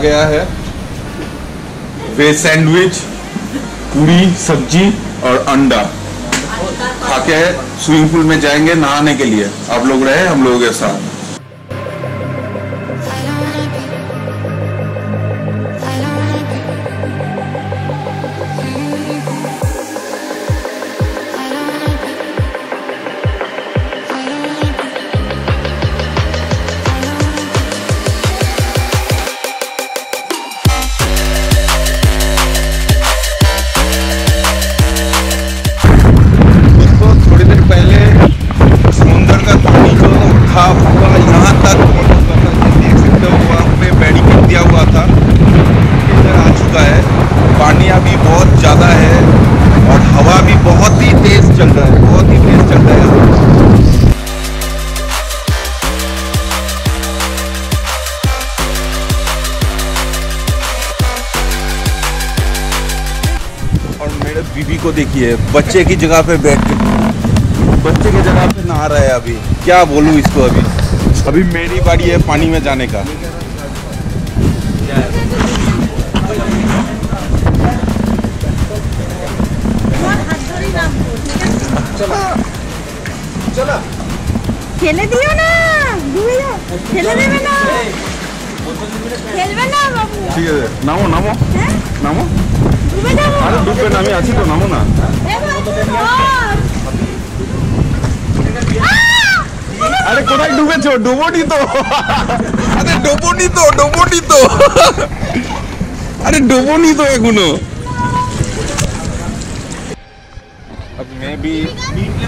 गया है। वे सैंडविच, पूरी सब्ज़ी और अंडा। खा के स्विमिंग पूल में जाएँगे नहाने के लिए। आप लोग रहे, हम लोगों के साथ। को देखिए बच्चे की जगह पे बैठ के बच्चे की जगह पे नहा रहा है अभी। क्या बोलूँ इसको अभी? अभी मेरी बारी है पानी में जाने का। चला। चला। खेले दियो ना खेले देवे ना ঠিক আছে নামো নামো হ্যাঁ নামো ডুবে যাবো আরে ডুববে না আমি আছি তো নামো না এ বাবু, ধর। আরে কোথায় ডুবেছো ডুবোনি তো আরে ডুবোনি তো ডুবোনি তো अरे डूबो नहीं तो एगुनो अब मैं भी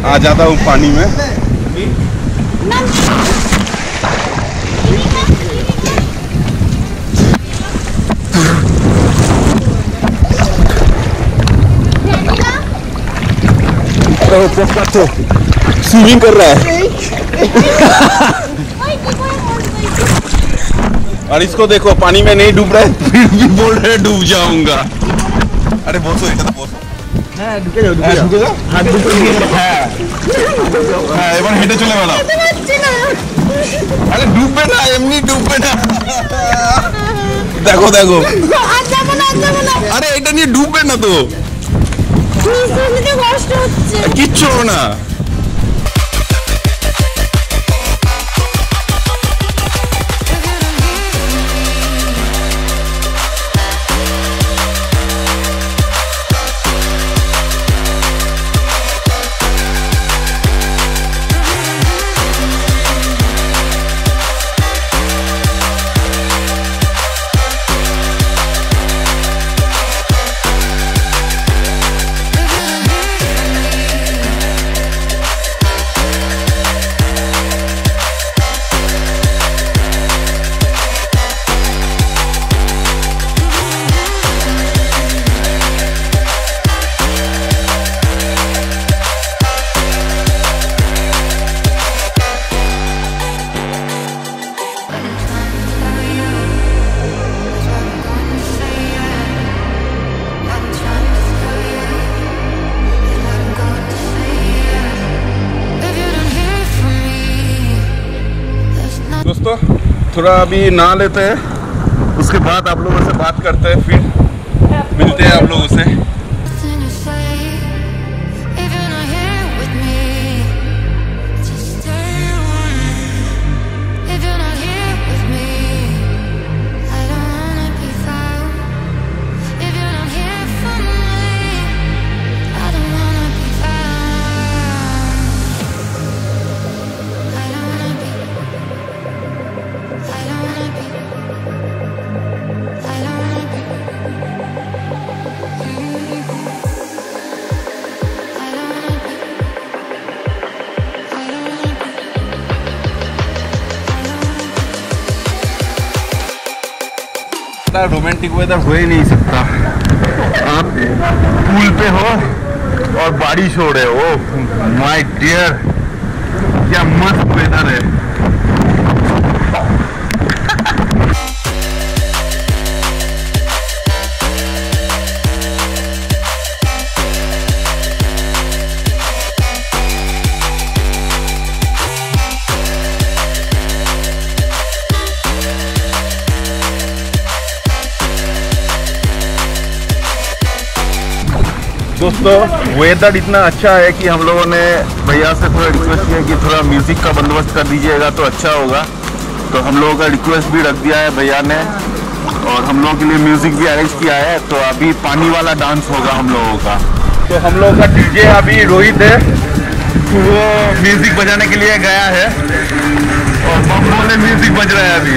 आ जाता हूँ पानी में तो पोपटा तो स्विमिंग कर रहा है और इसको देखो पानी में नहीं डूब रहा है फिर भी बोल रहे हैं डूब जाऊंगा अरे बोसो এটা তো बोसो হ্যাঁ ঢুকে যাও ঢুকে যাও হাত ঢুকে হ্যাঁ হ্যাঁ এবার হেঁটে চলে বেড়াও বুঝতে পারছি না আরে ডুববে না এমনি ডুববে না দেখো দেখো আর যাবো না আর যাবো না আরে এটা নিয়ে ডুববে না তো কিচ্ছু না। थोड़ा अभी ना लेते हैं। उसके बाद आप लोगों से बात करते हैं, फिर मिलते हैं आप लोगों से। रोमांटिक वेदर हो ही नहीं सकता। आप पूल पे हो और बारिश हो रहे हो। माय डियर क्या मस्त वेदर है। दोस्तों वेदर इतना अच्छा है कि हम लोगों ने भैया से थोड़ा रिक्वेस्ट किया कि थोड़ा म्यूज़िक का बंदोबस्त कर दीजिएगा तो अच्छा होगा। तो हम लोगों का रिक्वेस्ट भी रख दिया है भैया ने और हम लोगों के लिए म्यूज़िक भी अरेंज किया है तो अभी पानी वाला डांस होगा हम लोगों का। तो हम लोगों का डीजे अभी रोहित है, वो म्यूज़िक बजाने के लिए गया है और बम्बो ने म्यूज़िक बज रहा है अभी।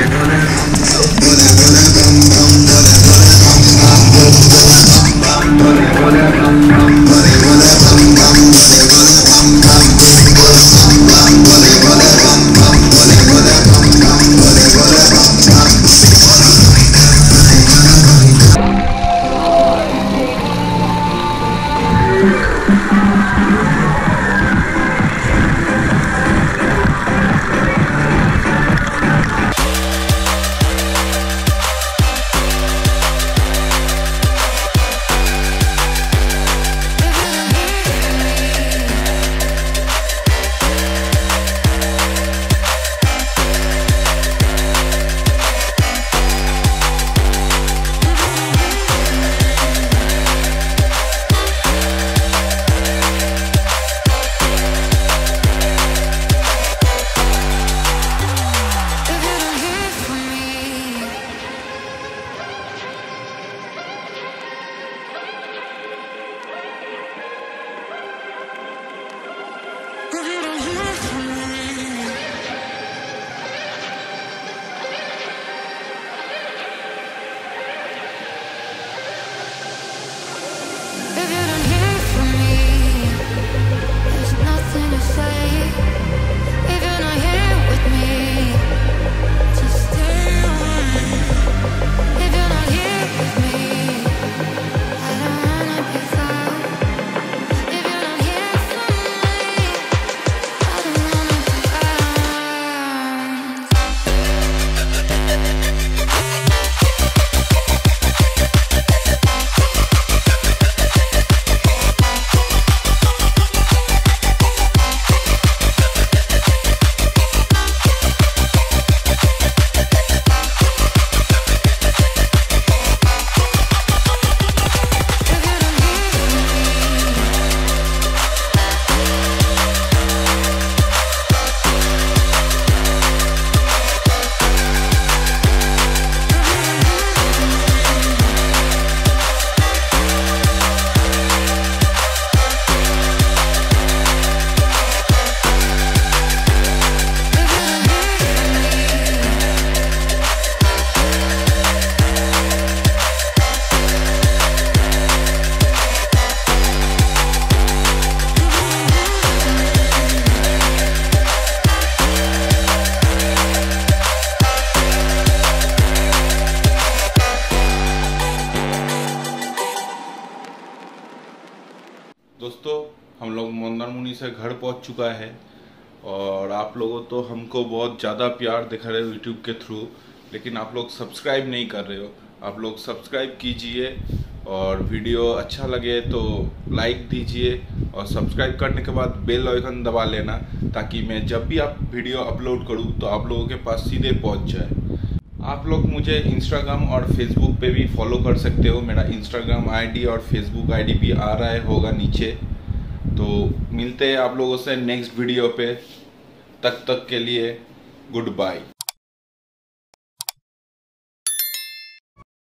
से घर पहुँच चुका है और आप लोगों तो हमको बहुत ज़्यादा प्यार दिखा रहे हो यूट्यूब के थ्रू, लेकिन आप लोग सब्सक्राइब नहीं कर रहे हो। आप लोग सब्सक्राइब कीजिए और वीडियो अच्छा लगे तो लाइक दीजिए और सब्सक्राइब करने के बाद बेल आइकन दबा लेना ताकि मैं जब भी आप वीडियो अपलोड करूँ तो आप लोगों के पास सीधे पहुँच जाए। आप लोग मुझे इंस्टाग्राम और फेसबुक पे भी फॉलो कर सकते हो। मेरा इंस्टाग्राम आईडी और फेसबुक आईडी भी आ रहा है, होगा नीचे। तो मिलते हैं आप लोगों से नेक्स्ट वीडियो पे। तक तक के लिए गुड बाय